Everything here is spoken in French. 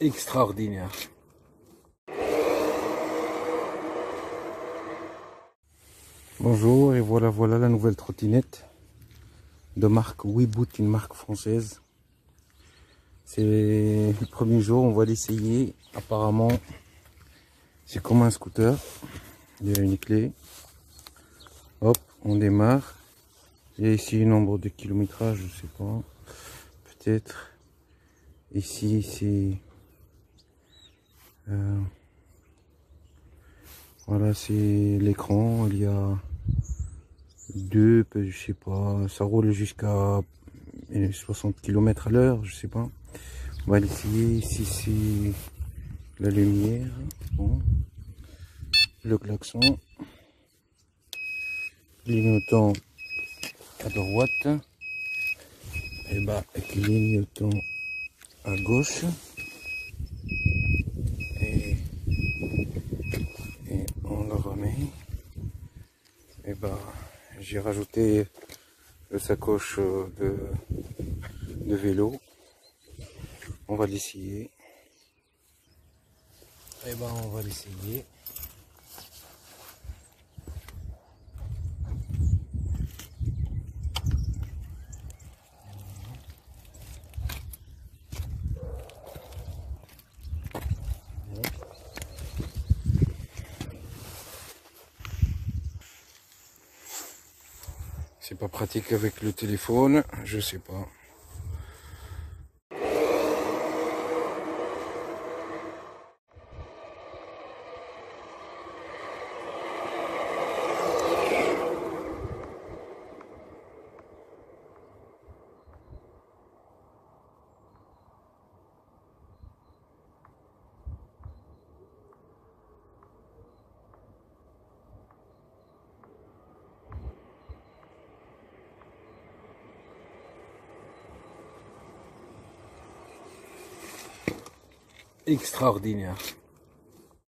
extraordinaire. Bonjour et voilà voilà la nouvelle trottinette de marque Weboot, une marque française. C'est le premier jour, on va l'essayer. Apparemment, c'est comme un scooter. Il y a une clé. Hop, on démarre. A ici un nombre de kilométrage, je sais pas. Peut-être. Ici, c'est... Euh, voilà, c'est l'écran. Il y a deux, je sais pas. Ça roule jusqu'à 60 km à l'heure, je sais pas. On va essayer. Ici, c'est la lumière. Le klaxon. Clignotant à droite. Et bah, clignotant à gauche. Et, et on Et bah, j'ai rajouté le sacoche de, de vélo. On va l'essayer. Et ben on va l'essayer. C'est pas pratique avec le téléphone, je sais pas. Extraordinaire.